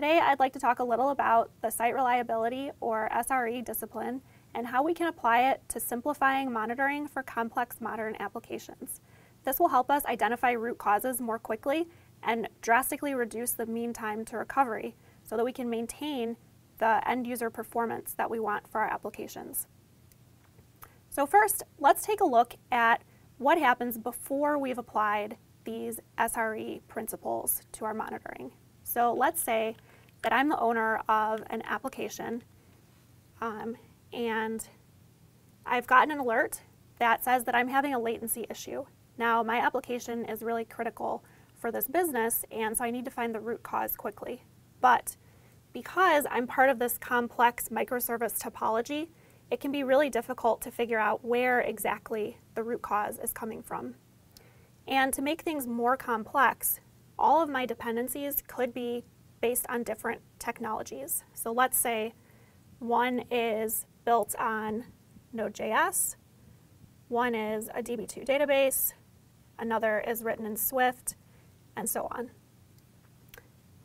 Today I'd like to talk a little about the site reliability or SRE discipline and how we can apply it to simplifying monitoring for complex modern applications. This will help us identify root causes more quickly and drastically reduce the mean time to recovery so that we can maintain the end user performance that we want for our applications. So first, let's take a look at what happens before we've applied these SRE principles to our monitoring. So let's say that I'm the owner of an application um, and I've gotten an alert that says that I'm having a latency issue. Now, my application is really critical for this business, and so I need to find the root cause quickly. But because I'm part of this complex microservice topology, it can be really difficult to figure out where exactly the root cause is coming from. And to make things more complex, all of my dependencies could be based on different technologies. So let's say one is built on Node.js, one is a DB2 database, another is written in Swift, and so on.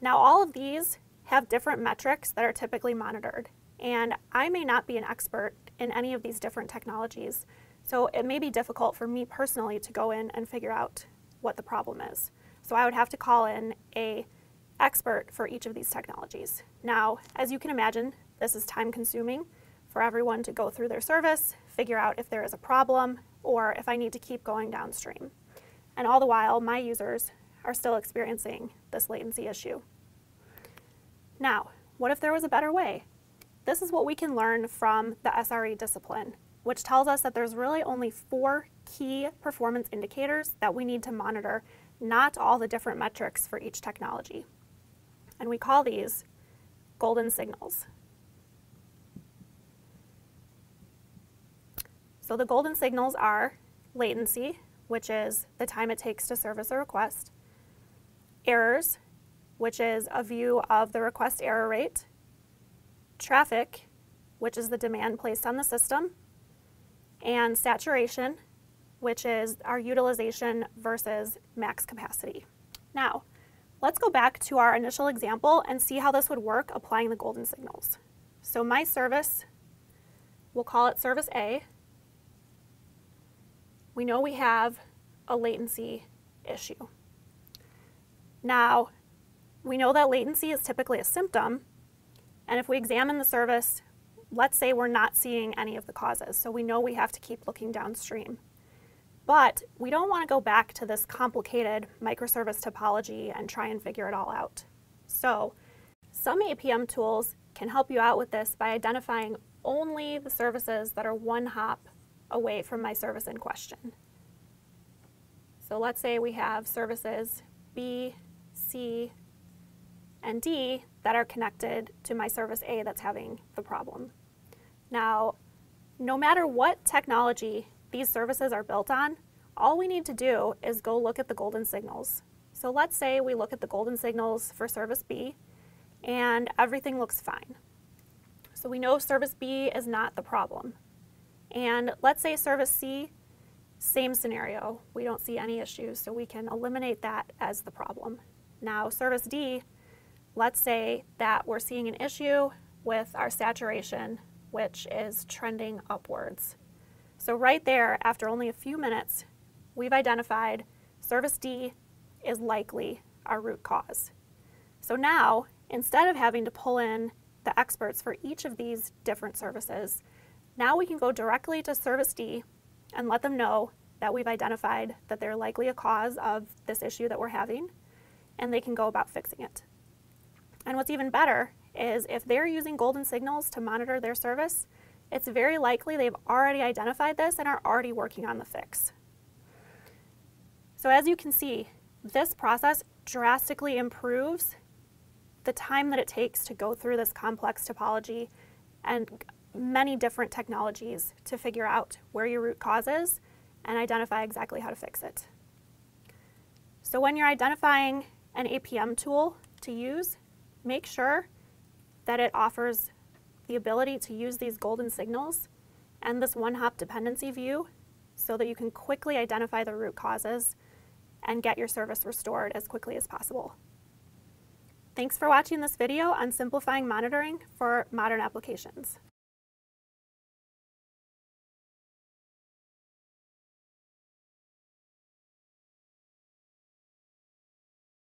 Now all of these have different metrics that are typically monitored, and I may not be an expert in any of these different technologies, so it may be difficult for me personally to go in and figure out what the problem is. So I would have to call in a expert for each of these technologies. Now, as you can imagine, this is time consuming for everyone to go through their service, figure out if there is a problem, or if I need to keep going downstream. And all the while, my users are still experiencing this latency issue. Now, what if there was a better way? This is what we can learn from the SRE discipline, which tells us that there's really only four key performance indicators that we need to monitor, not all the different metrics for each technology. And we call these golden signals. So the golden signals are latency, which is the time it takes to service a request, errors, which is a view of the request error rate, traffic, which is the demand placed on the system, and saturation, which is our utilization versus max capacity. Now, let's go back to our initial example and see how this would work applying the golden signals. So my service, we'll call it service A, we know we have a latency issue. Now, we know that latency is typically a symptom, and if we examine the service, let's say we're not seeing any of the causes, so we know we have to keep looking downstream. But we don't want to go back to this complicated microservice topology and try and figure it all out. So some APM tools can help you out with this by identifying only the services that are one hop away from my service in question. So let's say we have services B, C, and D that are connected to my service A that's having the problem. Now, no matter what technology these services are built on, all we need to do is go look at the golden signals. So let's say we look at the golden signals for service B and everything looks fine. So we know service B is not the problem. And let's say service C, same scenario. We don't see any issues, so we can eliminate that as the problem. Now, service D, let's say that we're seeing an issue with our saturation, which is trending upwards. So right there, after only a few minutes, we've identified service D is likely our root cause. So now, instead of having to pull in the experts for each of these different services, now we can go directly to Service D and let them know that we've identified that they're likely a cause of this issue that we're having, and they can go about fixing it. And what's even better is if they're using golden signals to monitor their service, it's very likely they've already identified this and are already working on the fix. So as you can see, this process drastically improves the time that it takes to go through this complex topology and many different technologies to figure out where your root cause is and identify exactly how to fix it. So when you're identifying an APM tool to use, make sure that it offers the ability to use these golden signals and this one-hop dependency view so that you can quickly identify the root causes and get your service restored as quickly as possible. Thanks for watching this video on simplifying monitoring for modern applications.